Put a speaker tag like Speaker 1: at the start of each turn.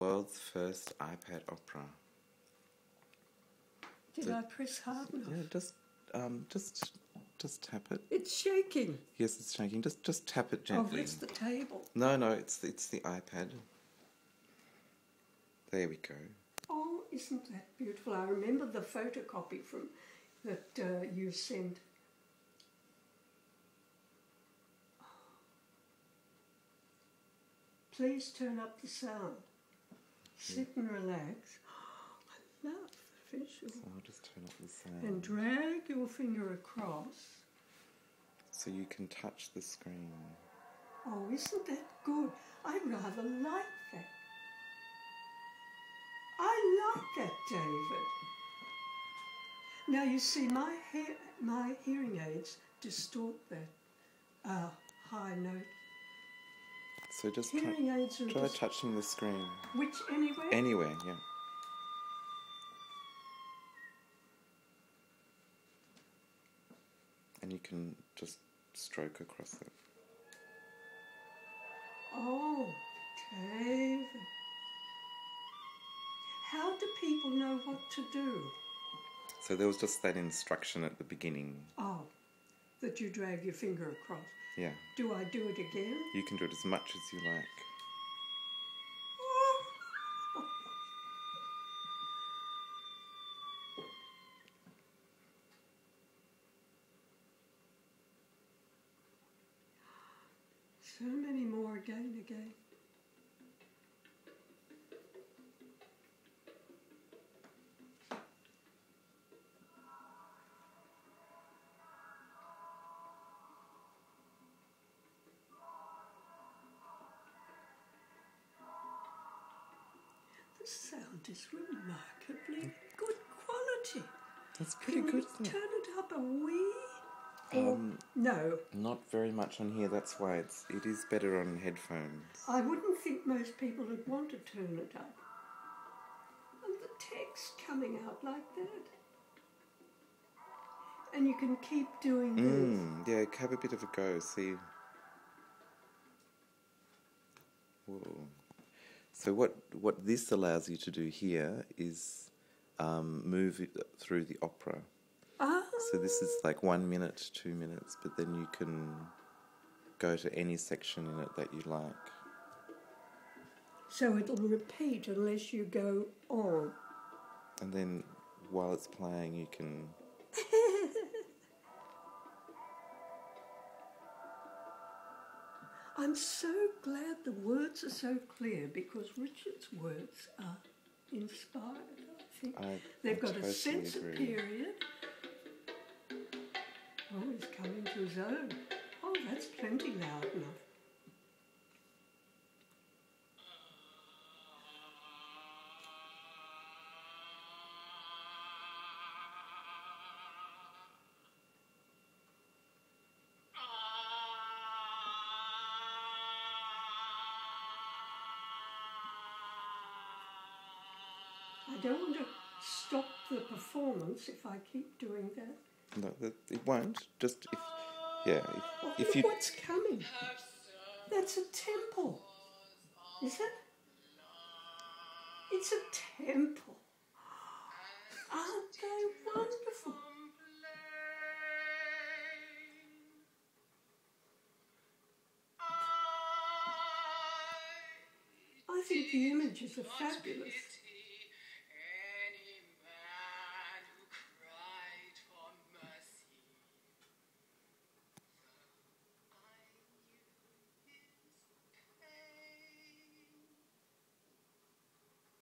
Speaker 1: World's first iPad Opera.
Speaker 2: Did
Speaker 1: So-
Speaker 2: I press hard enough?
Speaker 1: Yeah, just um, just just tap it.
Speaker 2: It's shaking.
Speaker 1: Yes, it's shaking. Just just tap it gently.
Speaker 2: Oh, it's the table.
Speaker 1: No, no, it's it's the iPad. There we go.
Speaker 2: Oh, isn't that beautiful? I remember the photocopy from that uh, you sent. Please turn up the sound. Sit and relax. I love the visual.
Speaker 1: So I'll just turn up the sound.
Speaker 2: And drag your finger across.
Speaker 1: so you can touch the screen.
Speaker 2: Oh, isn't that good? I rather like that. I like that, David. Now you see, my he- my hearing aids distort that uh, high note.
Speaker 1: So just try,
Speaker 2: Hearing aids are
Speaker 1: try
Speaker 2: just,
Speaker 1: touching the screen.
Speaker 2: which anywhere.
Speaker 1: Anywhere, yeah. And you can just stroke across it.
Speaker 2: oh, David. How do people know what to do?
Speaker 1: So there was just that instruction at the beginning.
Speaker 2: Oh, that you drag your finger across.
Speaker 1: Yeah.
Speaker 2: Do I do it again?
Speaker 1: You can do it as much as you like.
Speaker 2: So many more again, again. Sound is remarkably good quality.
Speaker 1: That's pretty
Speaker 2: Can
Speaker 1: good,
Speaker 2: you turn it up a wee?
Speaker 1: Um,
Speaker 2: no,
Speaker 1: Not very much on here. That's why it's it is better on headphones.
Speaker 2: I wouldn't think most people would want to turn it up. And the text coming out like that. And you can keep doing this.
Speaker 1: Mm, yeah, have a bit of a go. See. Whoa. So what what this allows you to do here is um, move it through the opera.
Speaker 2: Ah,
Speaker 1: So this is like one minute, two minutes, but then you can go to any section in it that you like.
Speaker 2: so it'll repeat unless you go on.
Speaker 1: And then while it's playing, you can.
Speaker 2: I'm so glad the words are so clear because Richard's words are inspired, I think.
Speaker 1: I,
Speaker 2: They've
Speaker 1: I
Speaker 2: got
Speaker 1: totally
Speaker 2: a sense of period. Oh, he's coming to his own. Oh, that's plenty loud enough. I don't want to stop the performance if I keep doing that.
Speaker 1: No, it won't. Just if, yeah,
Speaker 2: Oh,
Speaker 1: if, if you
Speaker 2: what's coming. That's a temple. Is it? It's a temple. Aren't they wonderful? I think the images are fabulous.